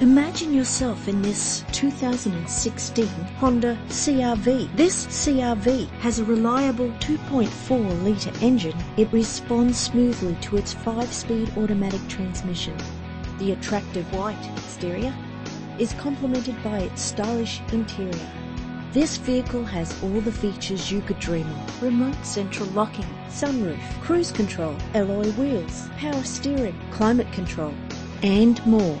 Imagine yourself in this 2016 Honda CRV. This CRV has a reliable 2.4 litre engine. It responds smoothly to its 5-speed automatic transmission. The attractive white exterior is complemented by its stylish interior. This vehicle has all the features you could dream of. Remote central locking, sunroof, cruise control, alloy wheels, power steering, climate control, and more.